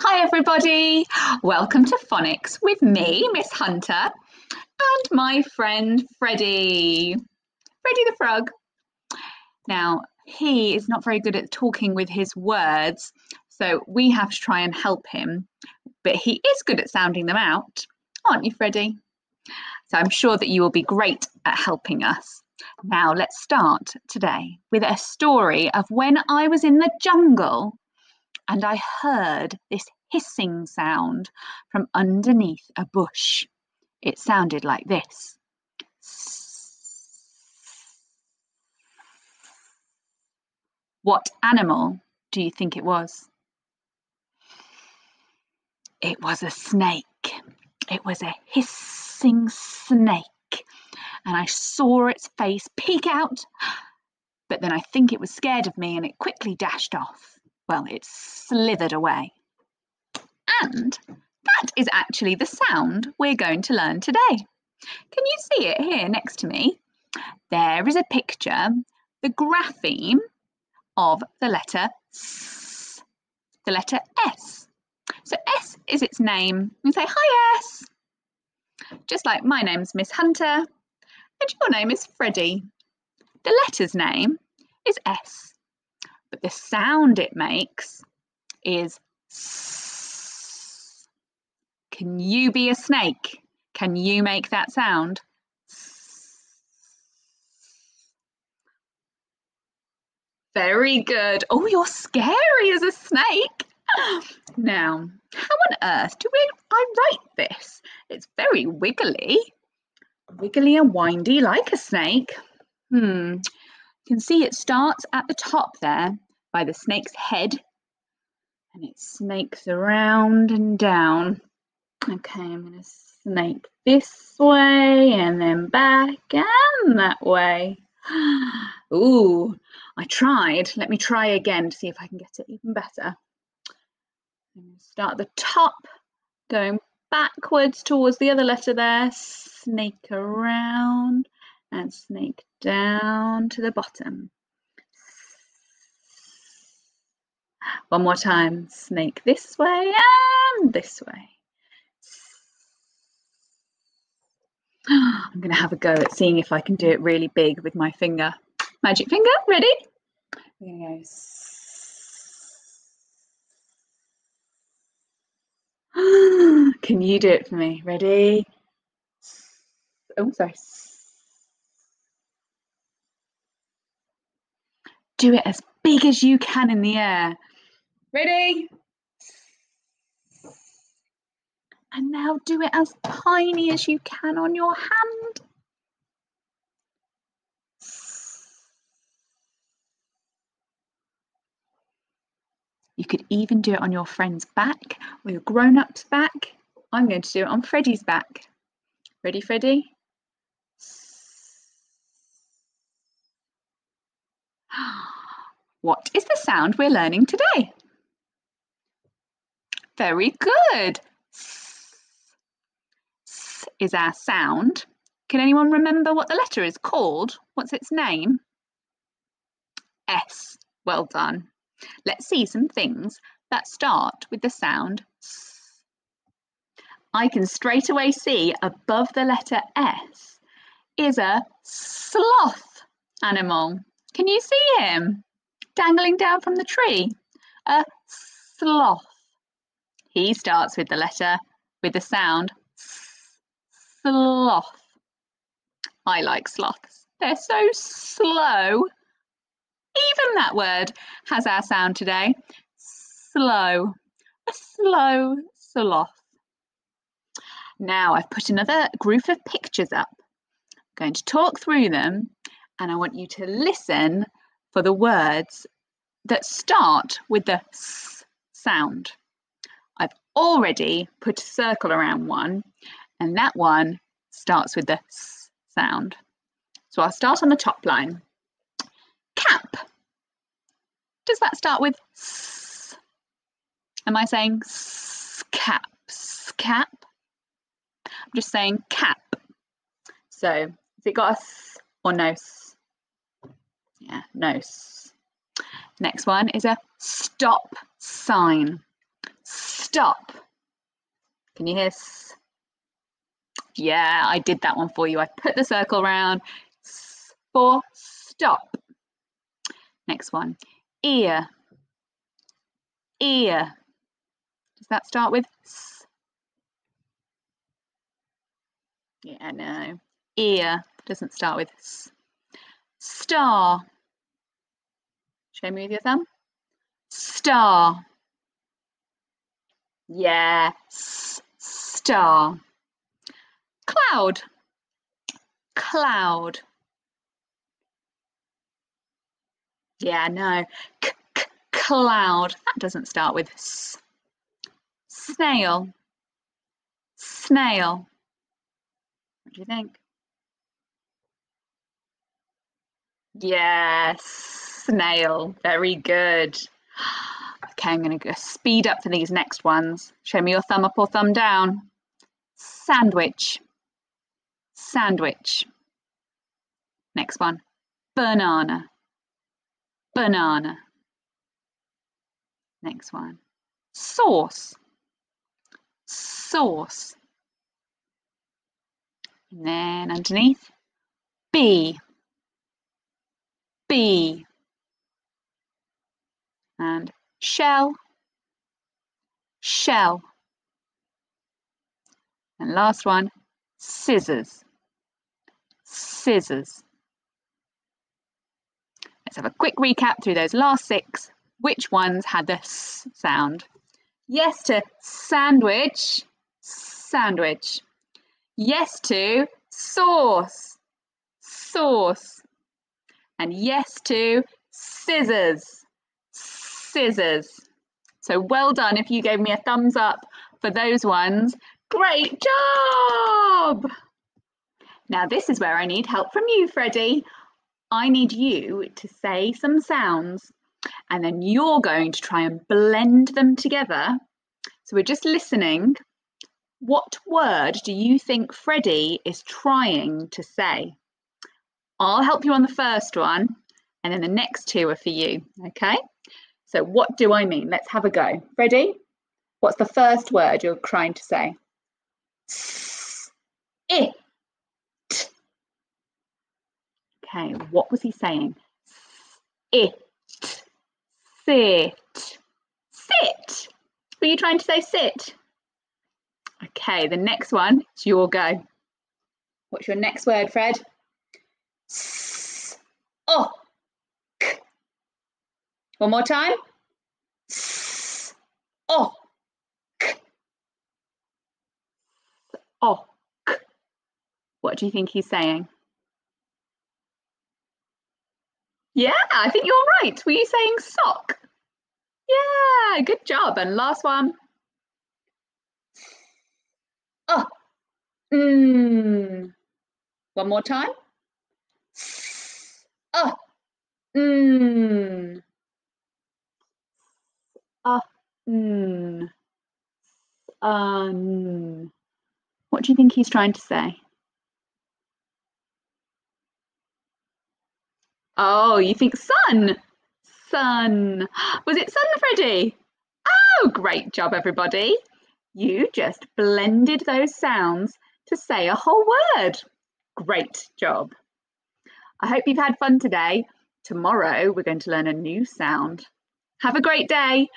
Hi, everybody. Welcome to Phonics with me, Miss Hunter, and my friend Freddy. Freddy the Frog. Now, he is not very good at talking with his words, so we have to try and help him, but he is good at sounding them out, aren't you, Freddy? So I'm sure that you will be great at helping us. Now, let's start today with a story of when I was in the jungle and I heard this hissing sound from underneath a bush. It sounded like this. What animal do you think it was? It was a snake. It was a hissing snake. And I saw its face peek out, but then I think it was scared of me and it quickly dashed off. Well, it slithered away. And that is actually the sound we're going to learn today. Can you see it here next to me? There is a picture, the grapheme of the letter S, the letter S. So S is its name. You say, hi S. Just like my name's Miss Hunter and your name is Freddy. The letter's name is S but the sound it makes is. Can you be a snake? Can you make that sound? Very good. Oh, you're scary as a snake. Now, how on earth do we, I write this? It's very wiggly. Wiggly and windy like a snake. Hmm, you can see it starts at the top there by the snake's head and it snakes around and down. Okay, I'm going to snake this way and then back and that way. Ooh, I tried. Let me try again to see if I can get it even better. Start the top, going backwards towards the other letter there, snake around and snake down to the bottom. One more time, snake this way and this way. I'm going to have a go at seeing if I can do it really big with my finger. Magic finger, ready? To go. Can you do it for me? Ready? Oh, sorry. Do it as big as you can in the air. Ready? And now do it as tiny as you can on your hand. You could even do it on your friend's back or your grown up's back. I'm going to do it on Freddy's back. Ready, Freddy? What is the sound we're learning today? Very good. S, S is our sound. Can anyone remember what the letter is called? What's its name? S. Well done. Let's see some things that start with the sound S. I can straight away see above the letter S is a sloth animal. Can you see him? Dangling down from the tree. A sloth. He starts with the letter, with the sound sloth. I like sloths. They're so slow. Even that word has our sound today. Slow. A slow sloth. Now I've put another group of pictures up. I'm going to talk through them and I want you to listen for the words that start with the s sound. I've already put a circle around one, and that one starts with the s sound. So I'll start on the top line. Cap. Does that start with s? Am I saying s cap? S cap? I'm just saying cap. So has it got a s or no s? Yeah, no. S. Next one is a stop sign. Stop. Can you hear s? Yeah, I did that one for you. I put the circle round. S for stop. Next one, ear. Ear. Does that start with s? Yeah, no. Ear doesn't start with s. Star. Show me with your thumb. Star. Yeah, S star. Cloud. Cloud. Yeah, no. C -c cloud. That doesn't start with S. Snail. Snail. What do you think? Yes, snail. Very good. Okay, I'm going to go speed up for these next ones. Show me your thumb up or thumb down. Sandwich. Sandwich. Next one. Banana. Banana. Next one. Sauce. Sauce. And then underneath, B. B. And shell, shell. And last one, scissors, scissors. Let's have a quick recap through those last six. Which ones had the S sound? Yes to sandwich, sandwich. Yes to sauce, sauce. And yes to scissors, scissors. So well done if you gave me a thumbs up for those ones. Great job! Now this is where I need help from you, Freddy. I need you to say some sounds and then you're going to try and blend them together. So we're just listening. What word do you think Freddy is trying to say? I'll help you on the first one and then the next two are for you, okay? So what do I mean? Let's have a go. Ready? What's the first word you're trying to say? It. Okay, what was he saying? It. Sit. Sit. Were you trying to say sit? Okay, the next one is your go. What's your next word, Fred? S. Oh. One more time. S. What do you think he's saying? Yeah, I think you're right. Were you saying sock? Yeah, good job. And last one. Oh, mm. One more time. Oh, mm. Un. Un. What do you think he's trying to say? Oh, you think sun? Sun. Was it sun, Freddy? Oh, great job, everybody. You just blended those sounds to say a whole word. Great job. I hope you've had fun today. Tomorrow, we're going to learn a new sound. Have a great day.